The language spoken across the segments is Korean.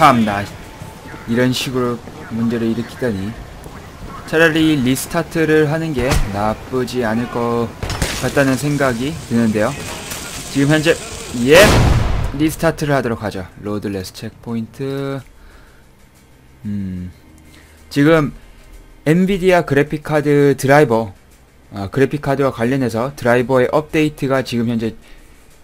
참나 이런 식으로 문제를 일으키다니. 차라리 restart를 하는 게 나쁘지 않을 것 같다는 생각이 드는데요. 지금 현재 예 restart를 하도록 하죠. load last checkpoint. 음 지금 엔비디아 그래픽카드 드라이버 아, 그래픽카드와 관련해서 드라이버의 업데이트가 지금 현재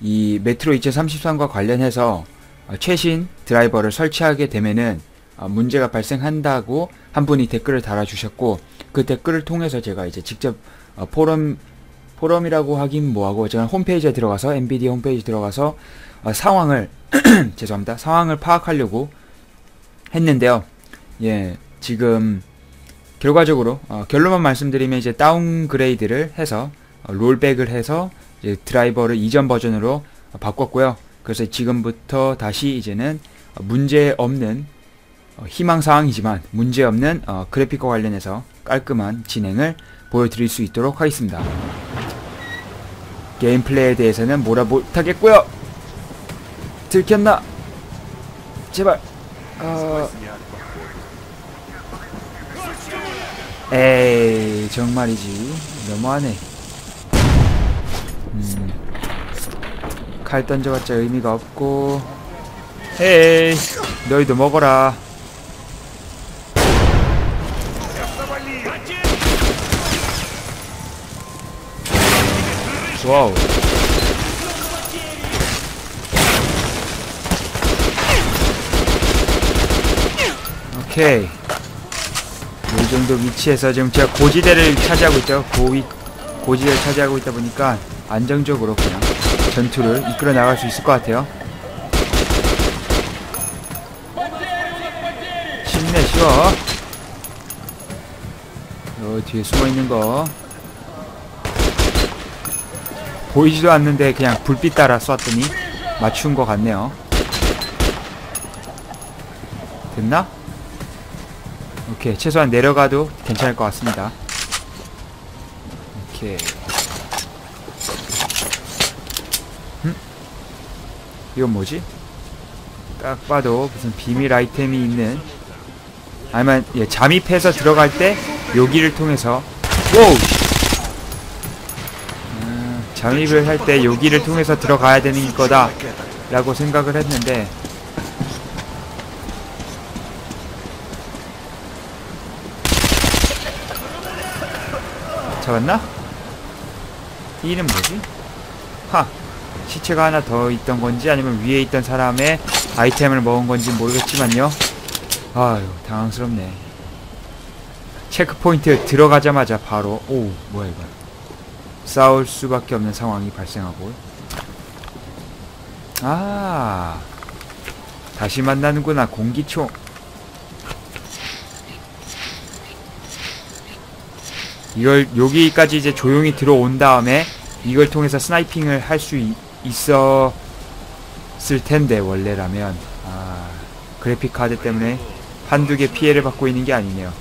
이 메트로 2033과 관련해서 어, 최신 드라이버를 설치하게 되면은 어, 문제가 발생한다고 한 분이 댓글을 달아주셨고 그 댓글을 통해서 제가 이제 직접 어, 포럼 포럼이라고 하긴 뭐하고 제가 홈페이지에 들어가서 엔비디아 홈페이지 들어가서 어, 상황을 죄송합니다 상황을 파악하려고 했는데요 예 지금 결과적으로 어, 결론만 말씀드리면 이제 downgrade를 해서 어, 롤백을 해서 드라이버를 이전 버전으로 어, 바꿨고요. 그래서 지금부터 다시 이제는 어, 문제 없는 어, 희망 사항이지만 문제 없는 어, 그래픽과 관련해서 깔끔한 진행을 보여드릴 수 있도록 하겠습니다. 게임 플레이에 대해서는 뭐라 못하겠고요. 들켰나? 제발. 어... 에이 정말이지 너무하네 음, 칼 던져봤자 의미가 없고. 헤이. 너희도 먹어라. 와우. 오케이. 이 정도 위치에서 지금 제가 고지대를 차지하고 있죠. 고위 고지대를 차지하고 있다 보니까 안정적으로 그냥 전투를 이끌어 나갈 수 있을 것 같아요. 쉽네 쉬워. 어 뒤에 숨어 있는 거 보이지도 않는데 그냥 불빛 따라 쐈더니 맞춘 것 같네요. 됐나? 오케이 최소한 내려가도 괜찮을 것 같습니다 오케이 이건 뭐지? 딱 봐도 무슨 비밀 아이템이 있는 아니면 예, 잠입해서 들어갈 때 여기를 통해서 오우 음, 잠입을 할 때 여기를 통해서 들어가야 되는 거다 라고 생각을 했는데 잡았나? 이는 뭐지? 하! 시체가 하나 더 있던 건지 아니면 위에 있던 사람의 아이템을 먹은 건지 모르겠지만요. 아유, 당황스럽네. 체크포인트 들어가자마자 바로 오, 뭐야 이거. 싸울 수밖에 없는 상황이 발생하고. 아, 다시 만나는구나, 공기총. 이걸 여기까지 이제 조용히 들어온 다음에 이걸 통해서 스나이핑을 할 수 있었을 텐데 원래라면 아 그래픽 카드 때문에 한두 개 피해를 받고 있는 게 아니네요.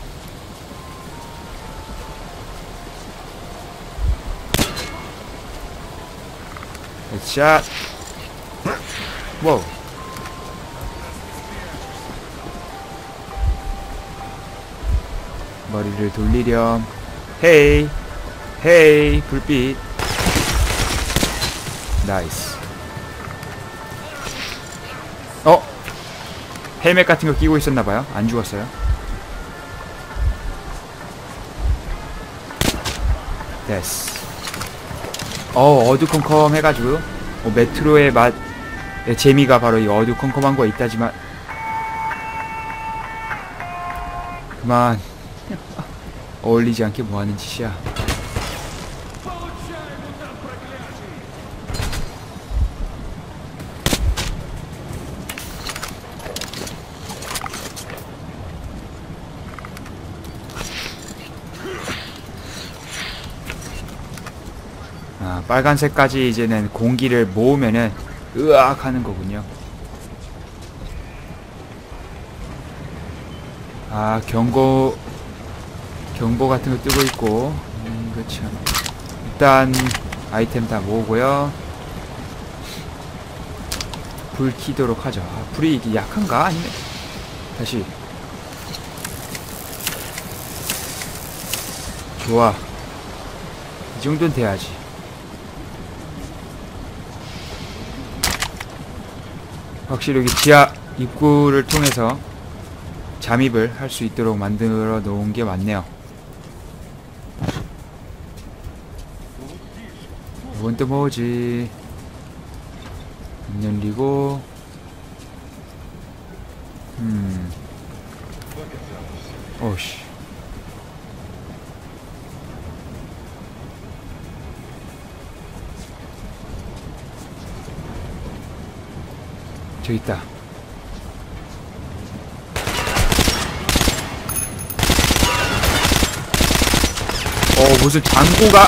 샷. 와우. 머리를 돌리렴. 헤이 헤이 불빛 nice. 어? 헬멧 같은 거 끼고 있었나봐요? 안 죽었어요? 됐어. 어 어두컴컴 해가지고 어, 메트로의 맛의 재미가 바로 이 어두컴컴한 거에 있다지만. 그만. 어울리지 않게 뭐하는 짓이야 아 빨간색까지 이제는 공기를 모으면은 으악 하는 거군요. 아 경고 경보 같은 거 뜨고 있고. 음, 그쵸 일단 아이템 다 모으고요. 불 키도록 하죠. 아, 불이 이게 약한가? 아니면 다시. 좋아. 이 정도는 돼야지 확실히 여기 지하 입구를 통해서 잠입을 할 수 있도록 만들어 놓은 게 맞네요. 이건 또 뭐지? 안 열리고. 음. 오씨 저기 있다. 어 무슨 장고가?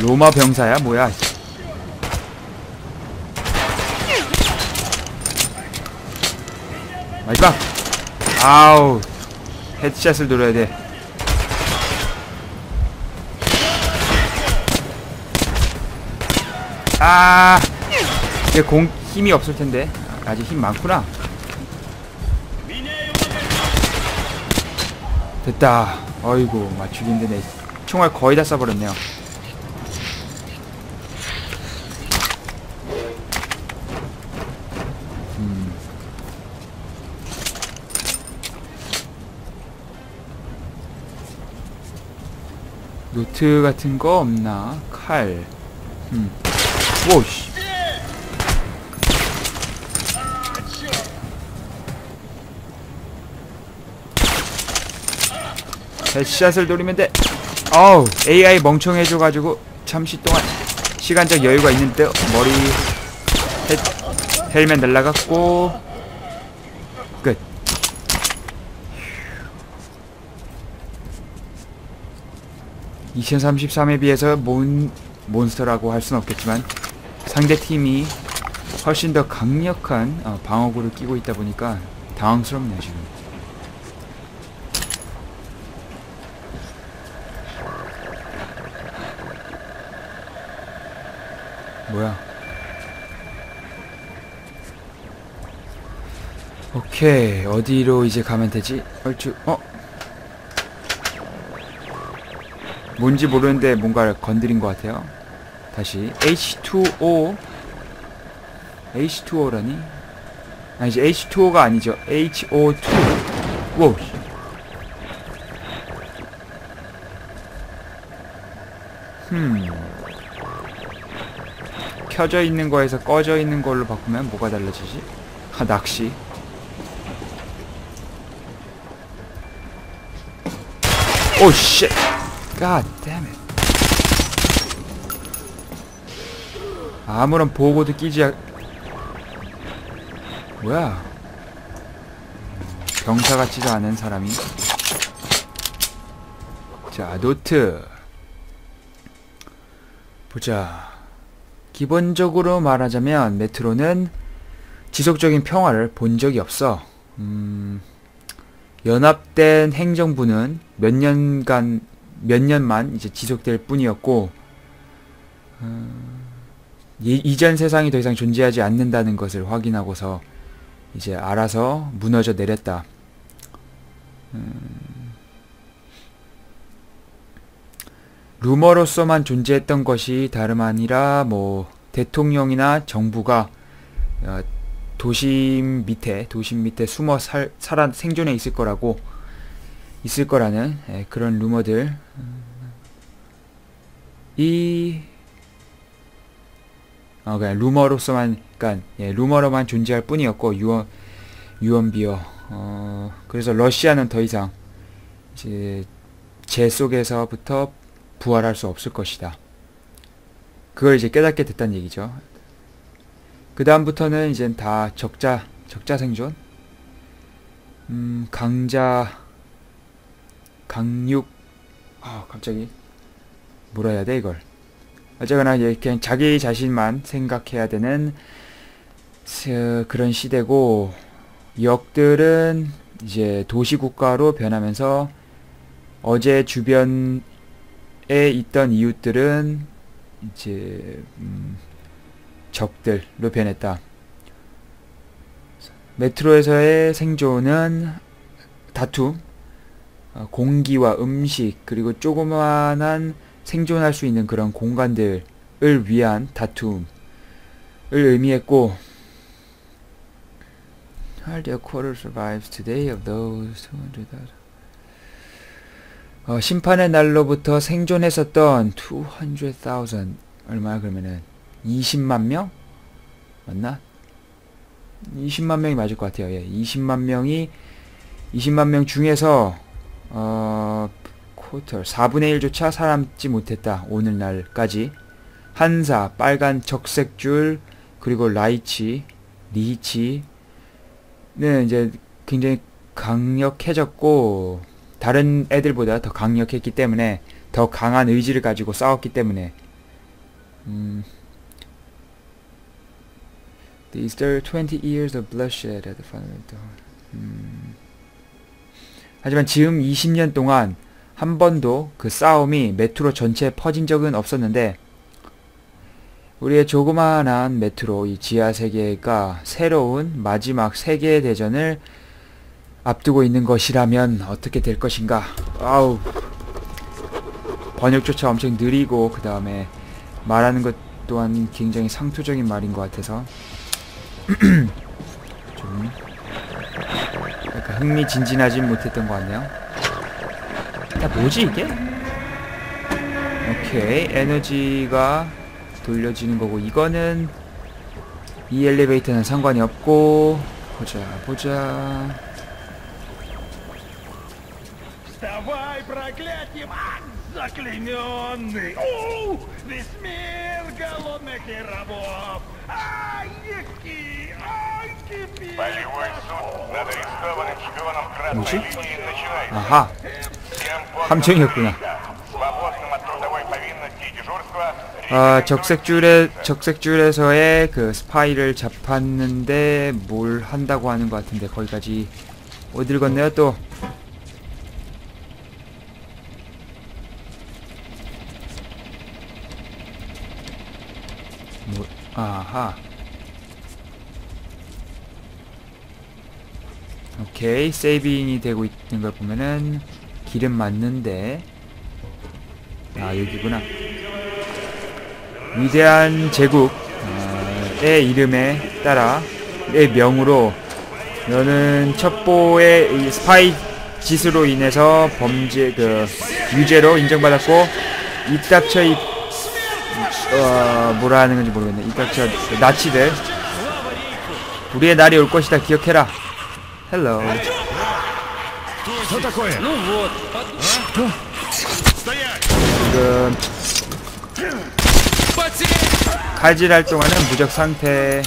로마 병사야 뭐야? 마지막. 아우 헤드샷을 노려야 돼 아, 얘공 힘이 없을 텐데 아직 힘 많구나. 됐다. 어이구 맞추기 힘드네. 총알 거의 다 쏴버렸네요. 음. 노트 같은 거 없나? 칼. 음. 오씨. headshot을 노리면 돼. 어우, AI 멍청해져가지고 잠시 동안 시간적 여유가 있는데 머리 헬, 헬멧 날라갔고 끝. 2033에 비해서 mon, monster라고 할 수는 없겠지만 상대 팀이 훨씬 더 강력한 어, 방어구를 끼고 있다 보니까 당황스럽네요 지금. 뭐야? 오케이 어디로 이제 가면 되지? 얼추 어? 뭔지 모르는데 뭔가를 건드린 것 같아요. 다시 H2O H2O라니? 아니지 H2O가 아니죠. HO2 오 흠. 켜져 있는 거에서 꺼져 있는 걸로 바꾸면 뭐가 달라지지? 아, 낚시. 오, 쉣! God 아무런 보호구도 끼지 않... 뭐야? 병사 같지도 않은 사람이. 자, 노트. 보자. 기본적으로 말하자면 메트로는 지속적인 평화를 본 적이 없어. 음, 연합된 행정부는 몇 년간 몇 년만 이제 지속될 뿐이었고 어, 이, 이전 세상이 더 이상 존재하지 않는다는 것을 확인하고서 이제 알아서 무너져 내렸다. 음, 루머로서만 존재했던 것이 다름 아니라 뭐 대통령이나 정부가 어, 도심 밑에 도심 밑에 숨어 살, 살아 생존해 있을 거라고 있을 거라는 예, 그런 루머들. 이 어, 그냥 루머로서만 그러니까 예, 루머로만 존재할 뿐이었고 유언 유언비어 어, 그래서 러시아는 더 이상 이제 제 속에서부터 부활할 수 없을 것이다. 그걸 이제 깨닫게 됐다는 얘기죠. 그 다음부터는 이제 다 적자, 적자 생존? 음, 강자, 강육, 아, 갑자기. 뭐라 해야 돼, 이걸. 어쨌거나, 그냥 자기 자신만 생각해야 되는 그런 시대고, 역들은 이제 도시국가로 변하면서 어제 주변 에 있던 이웃들은 이제 음, 적들로 변했다. 메트로에서의 생존은 다툼, 어, 공기와 음식 그리고 조그마한 생존할 수 있는 그런 공간들을 위한 다툼을 의미했고 Hardly a quarter survives today of those 200,000 어, 심판의 날로부터 생존했었던 200,000 얼마야 그러면은 20만 명? 맞나? 20만 명이 맞을 것 같아요. 예. 20만 명이 20만 명 중에서 어 쿼터 4분의 1조차 살아남지 못했다. 오늘날까지. 한사, 빨간 적색줄 그리고 라이치, 리치는 이제 굉장히 강력해졌고 다른 애들보다 더 강력했기 때문에 더 강한 의지를 가지고 싸웠기 때문에. 음, These are 20 years of bloodshed at the final 음, 하지만 지금 20년 동안 한 번도 그 싸움이 메트로 전체에 퍼진 적은 없었는데 우리의 조그마한 메트로 이 지하 세계가 새로운 마지막 세계 대전을 앞두고 있는 것이라면 어떻게 될 것인가? 아우 번역조차 엄청 느리고 그 다음에 말하는 것 또한 굉장히 상투적인 말인 것 같아서 좀 흥미진진하진 못했던 것 같네요 야 뭐지 이게? 오케이 에너지가 돌려지는 거고 이거는 이 엘리베이터는 상관이 없고 보자 보자 Вставай, проклятие! А, заклейменный! У, весь мир голодных и рабов! Ай, еки! Ай, кипит! Полевой суд над арестованным шпионом красной Мужик? линии начинается. 아하 Всем подданным 함정이었구나. 아, 적색줄에 적색줄에서의 그 스파이를 잡았는데 뭘 한다고 하는 것 같은데 거기까지 어딜 건네요 또? 뭐, 아하. 오케이 세이빙이 되고 있는 걸 보면은 길은 맞는데. 아 여기구나. 위대한 제국의 이름에 따라 의 명으로 너는 첩보의 이 스파이 짓으로 인해서 범죄 그 유죄로 인정받았고 이딱처 이 어, 뭐라 하는 건지 모르겠네. 이딱처 나치들. 우리의 날이 올 것이다. 기억해라. hello Что такое? 지금 칼질할 동안은 무적 상태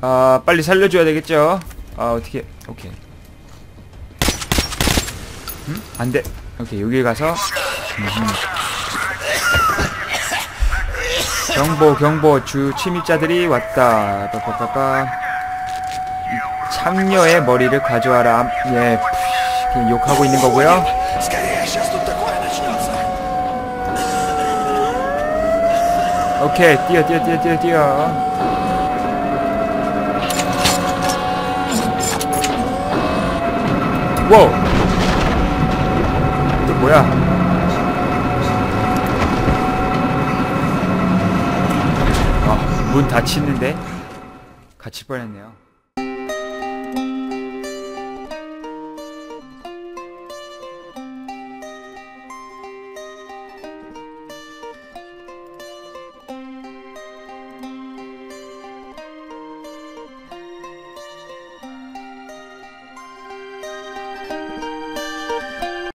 아 빨리 살려줘야 되겠죠 아 어떻게 오케이 음? 안돼 오케이 여기 가서 음흠. 경보 경보 주 침입자들이 왔다 빠빠빠빠 이 창녀의 머리를 가져와라. 예 욕하고 있는 거고요. 오케이 뛰어 뛰어 뛰어 뛰어 뛰어. wow. 또 뭐야? 아문 닫히는데? 갇힐 뻔했네요